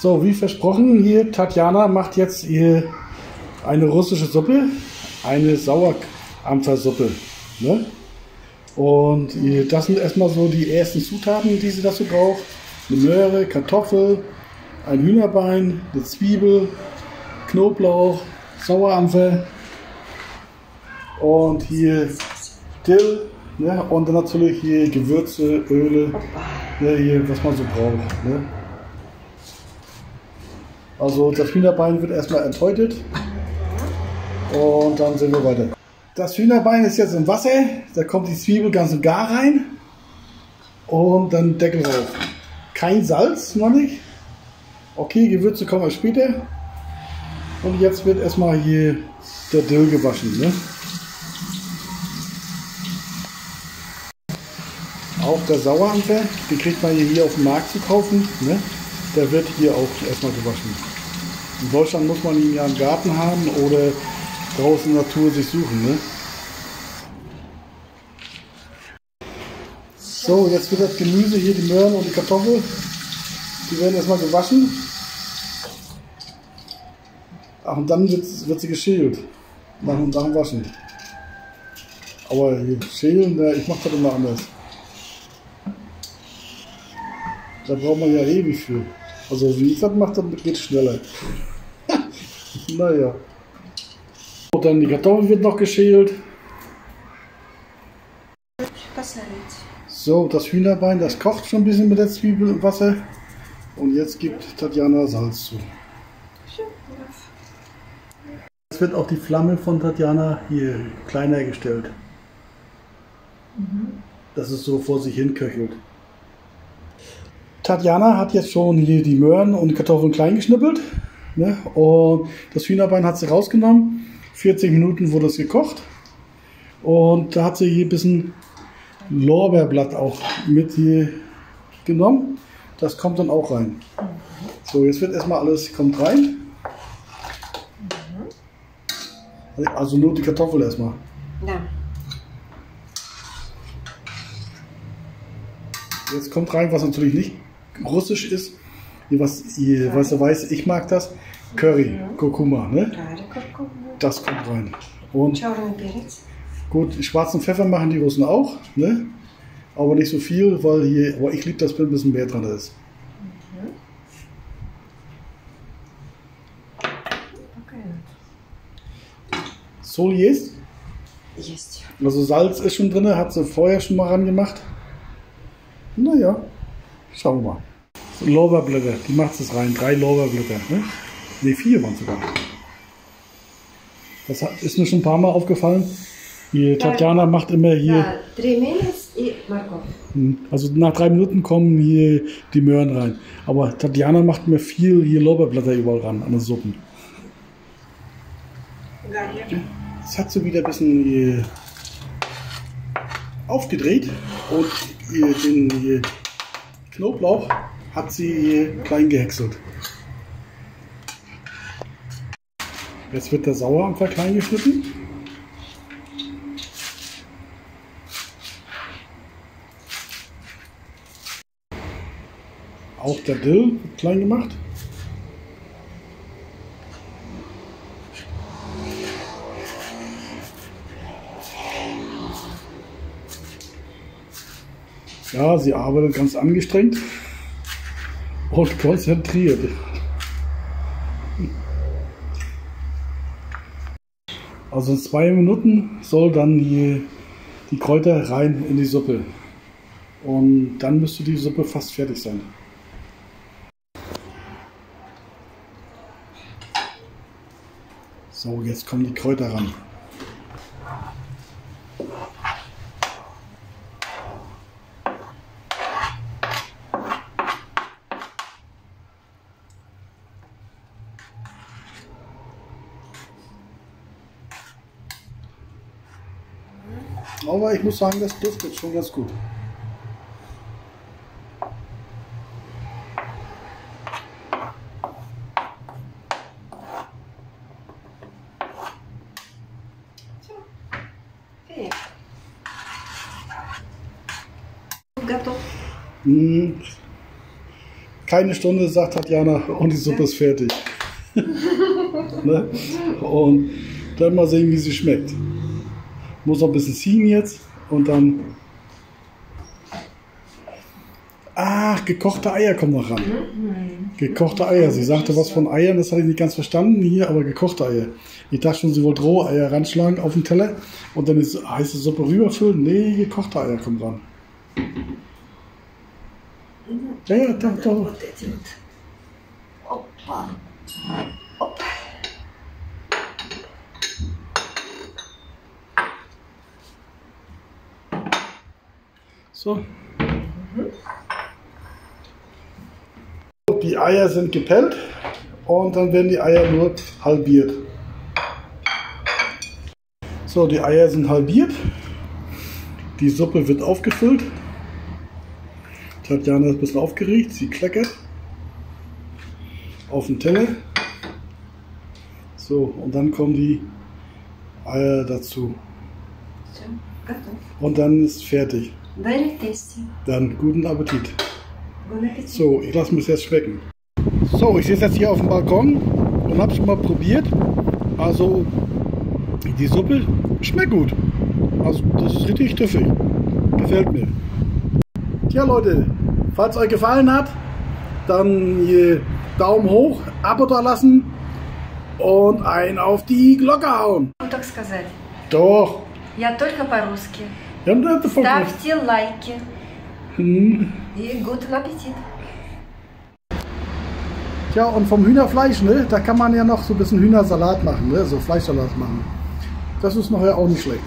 So, wie versprochen, hier Tatjana macht jetzt hier eine russische Suppe, eine Sauerampfersuppe. Ne? Und das sind erstmal so die ersten Zutaten, die sie dazu braucht. Eine Möhre, Kartoffel, ein Hühnerbein, eine Zwiebel, Knoblauch, Sauerampfer und hier Dill ne? und dann natürlich hier Gewürze, Öle, ne? hier, was man so braucht. Ne? Also das Hühnerbein wird erstmal enthäutet und dann sehen wir weiter. Das Hühnerbein ist jetzt im Wasser, da kommt die Zwiebel ganz und gar rein und dann Deckel drauf. Kein Salz, noch nicht. Okay, Gewürze kommen erst später. Und jetzt wird erstmal hier der Dill gewaschen. Ne? Auch der Sauerampfer, den kriegt man hier auf dem Markt zu kaufen. Ne? Der wird hier auch erstmal gewaschen. In Deutschland muss man ihn ja im Garten haben oder draußen Natur sich suchen. Ne? So, jetzt wird das Gemüse hier, die Möhren und die Kartoffel, die werden erstmal gewaschen. Ach, und dann wird, wird sie geschält. Nach, nach dem Waschen. Aber schälen, ich mache das immer anders. Da braucht man ja ewig für. Also wie ich das mache, dann geht es schneller. naja. Und dann die Kartoffel wird noch geschält. So, das Hühnerbein, das kocht schon ein bisschen mit der Zwiebel im Wasser. Und jetzt gibt Tatjana Salz zu. Jetzt wird auch die Flamme von Tatjana hier kleiner gestellt. Dass es so vor sich hin köchelt. Tatjana hat jetzt schon hier die Möhren und Kartoffeln klein geschnippelt. Ne? Und das Hühnerbein hat sie rausgenommen. 40 Minuten wurde es gekocht. Und da hat sie hier ein bisschen Lorbeerblatt auch mit hier genommen. Das kommt dann auch rein. So, jetzt wird erstmal alles, kommt rein. Also nur die Kartoffel erstmal. Ja. Jetzt kommt rein, was natürlich nicht russisch ist. Was, ihr, was er weiß, ich mag das. Curry, Kurkuma, ne? Das kommt rein. Und gut, schwarzen Pfeffer machen die Russen auch, ne? Aber nicht so viel, weil hier, aber ich liebe das, wenn ein bisschen mehr dran ist. Sol yes? Also Salz ist schon drin, hat sie vorher schon mal rangemacht. Naja, schauen wir mal. Lorbeerblöcke, die macht es rein. Drei Lorbeerblöcke. Ne? ne, vier waren sogar. Das ist mir schon ein paar Mal aufgefallen. Die Tatjana macht immer hier. Hm, also nach drei Minuten kommen hier die Möhren rein. Aber Tatjana macht mir viel hier Lorbeerblätter überall ran an den Suppen. Das hat sie wieder ein bisschen äh, aufgedreht und äh, den äh, Knoblauch hat sie klein gehäckselt. Jetzt wird der Sauerampfer klein geschnitten. Auch der Dill wird klein gemacht. Ja, sie arbeitet ganz angestrengt und konzentriert. Also in zwei Minuten soll dann die, die Kräuter rein in die Suppe. Und dann müsste die Suppe fast fertig sein. So, jetzt kommen die Kräuter ran. Aber ich muss sagen, das trifft jetzt schon ganz gut. Hm. Keine Stunde, sagt Tatjana, und die Suppe ist fertig. ne? Und dann mal sehen, wie sie schmeckt. Muss noch ein bisschen ziehen jetzt und dann. Ach, gekochte Eier kommen noch ran. Gekochte Eier. Sie sagte was von Eiern, das hatte ich nicht ganz verstanden hier, aber gekochte Eier. Ich dachte schon, sie wollte rohe Eier ranschlagen auf den Teller und dann ist heiße Suppe rüberfüllen. Nee, gekochte Eier kommen ran. Ja, ja, doch, doch. Opa. So. Die Eier sind gepellt und dann werden die Eier nur halbiert. So, die Eier sind halbiert. Die Suppe wird aufgefüllt. Tatjana ist ein bisschen aufgeregt, sie kleckert auf den Teller. So, und dann kommen die Eier dazu. Und dann ist fertig. Very tasty. Dann guten Appetit. Bon appetit. So, ich lasse mir das jetzt schmecken. So, ich sitze jetzt hier auf dem Balkon und habe schon mal probiert. Also, die Suppe schmeckt gut. Also, das ist richtig tüffig. Gefällt mir. Tja, Leute, falls euch gefallen hat, dann hier Daumen hoch, Abo da lassen und ein auf die Glocke hauen. Ну, так сказать. Doch. Я только по-русски. Ja, das ist voll gut. Ставьте лайки. Hm. И guten Appetit. Tja, und vom Hühnerfleisch, ne, da kann man ja noch so ein bisschen Hühnersalat machen, ne, so Fleischsalat machen. Das ist nachher auch nicht schlecht.